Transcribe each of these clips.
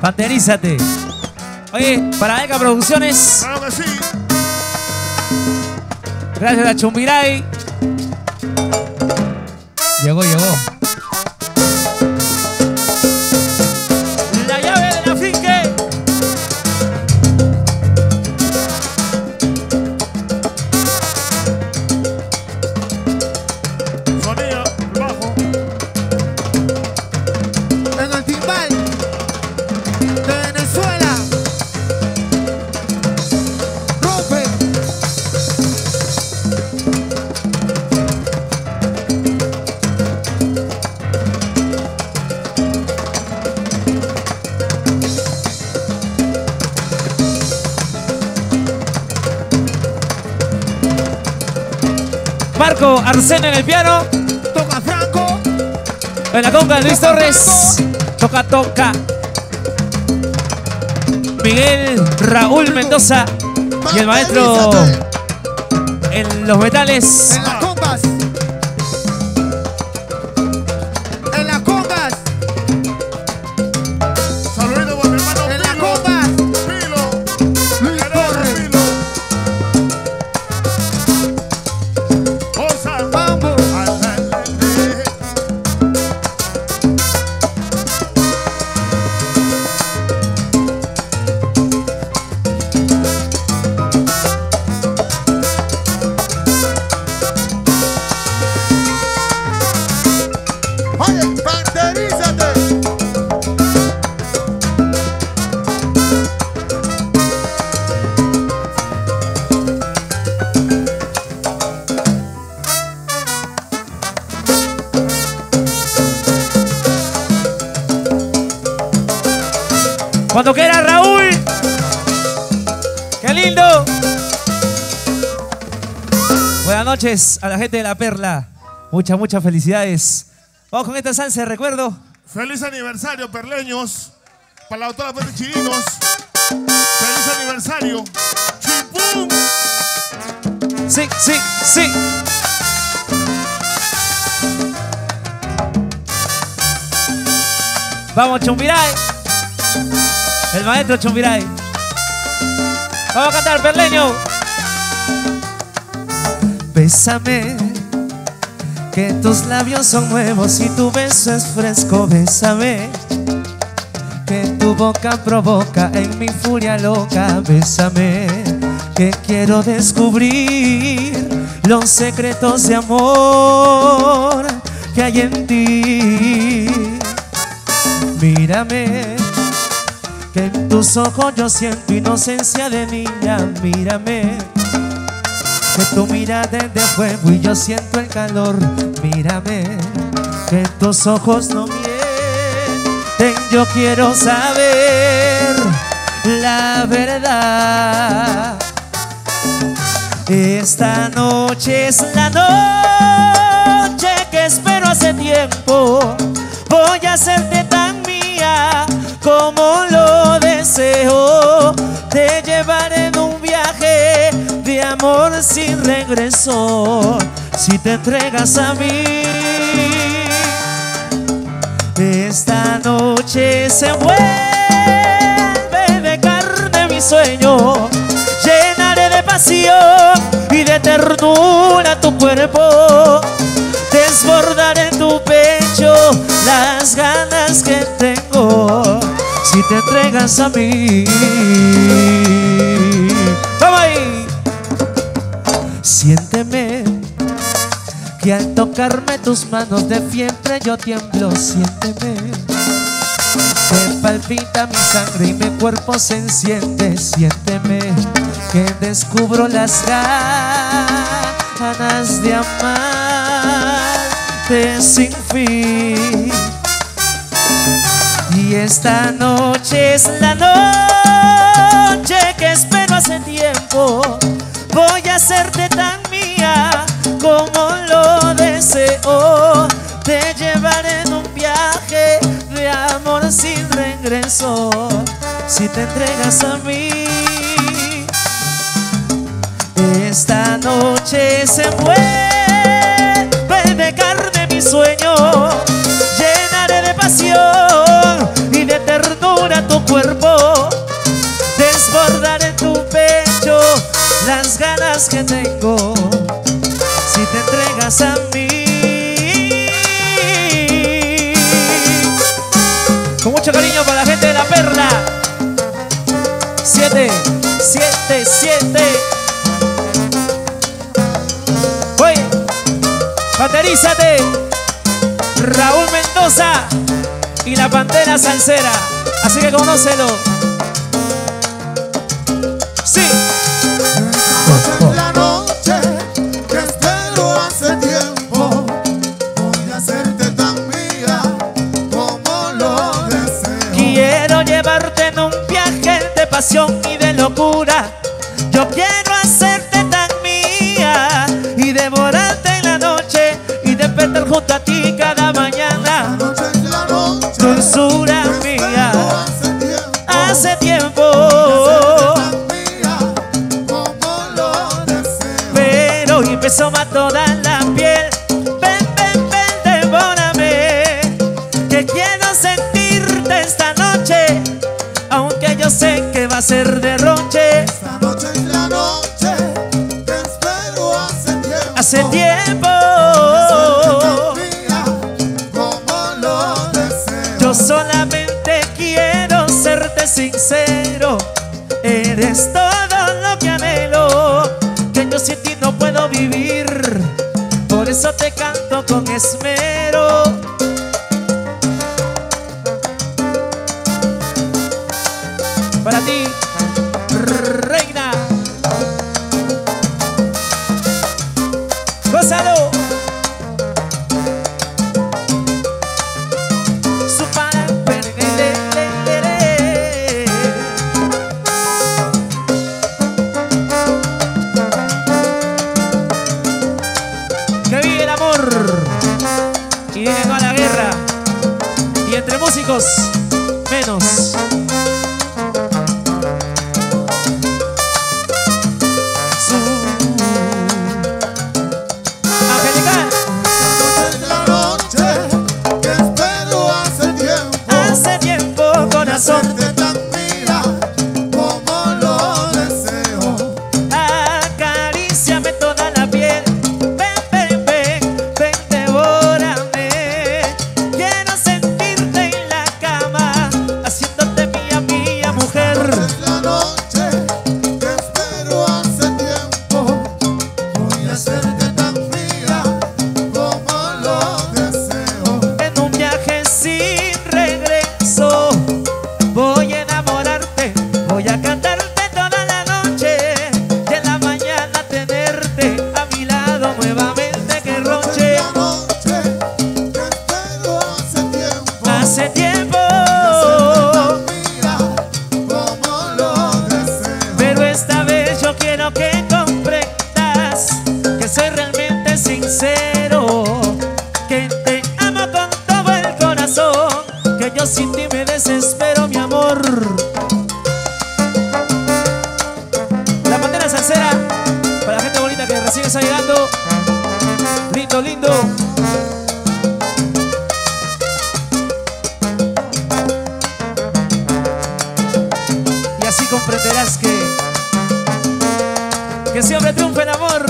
Panterízate. Oye, para Ega Producciones, gracias a Chumbiray. Llegó, llegó. Marco Arsena en el piano. Toca Franco. En la conga Luis Torres. Toca, toca. Miguel Raúl Mendoza. Y el maestro en los metales. Cuando quiera Raúl. ¡Qué lindo! Buenas noches a la gente de La Perla. Muchas, muchas felicidades. Vamos con esta salsa de recuerdo. Feliz aniversario, perleños. Para la autora Pérez Chirinos. Feliz aniversario. Chipum. Sí, sí, sí. Vamos, Chumbiray. Maestro Chumbiray. Vamos a cantar, perleño. Bésame, que tus labios son nuevos y tu beso es fresco. Bésame, que tu boca provoca en mi furia loca. Bésame, que quiero descubrir los secretos de amor que hay en ti. Mírame, en tus ojos yo siento inocencia de niña. Mírame, que tu mirada es de fuego y yo siento el calor. Mírame, que tus ojos no mienten. Yo quiero saber la verdad. Esta noche es la noche que espero hace tiempo. Voy a hacerte como lo deseo. Te llevaré en un viaje de amor sin regreso. Si te entregas a mí, esta noche se vuelve de carne mi sueño. Llenaré de pasión y de ternura tu cuerpo. Desbordaré tu pecho si te entregas a mí. ¡Vamos ahí! Siénteme que al tocarme tus manos de fiebre yo tiemblo. Siénteme que palpita mi sangre y mi cuerpo se enciende. Siénteme que descubro las ganas de amarte sin fin. Esta noche es la noche que espero hace tiempo. Voy a hacerte tan mía como lo deseo. Te llevaré en un viaje de amor sin regreso. Si te entregas a mí, esta noche se vuelve cuerpo Desbordar en tu pecho Las ganas que tengo Si te entregas a mí. Con mucho cariño para la gente de La Perla. Siete, siete, siete. Voy, baterízate. Raúl Mendoza y la Pantera Salsera. Así que conócelo. Sí. En la noche que espero hace quiero sentirte esta noche. Aunque yo sé que va a ser derroche. Esta noche en la noche, que espero hace tiempo. Hace tiempo. Como lo deseo. Yo solamente quiero serte sincero. Eres todo lo que anhelo. Que yo sin ti no puedo vivir. Por eso te canto con esmero. Para ti, reina. Gózalo. Que vive el amor y viene con la guerra. Y entre músicos, menos. Hace tiempo, pero esta vez yo quiero que comprendas que soy realmente sincero, que te amo con todo el corazón, que yo sin ti me desespero, mi amor. La bandera salsera para la gente bonita que recién está llegando. Lindo, lindo. Así comprenderás que que siempre triunfa el amor.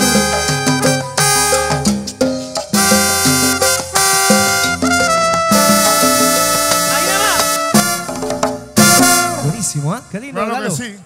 Ahí nada más. Buenísimo, ¿ah? Qué lindo Claro que sí.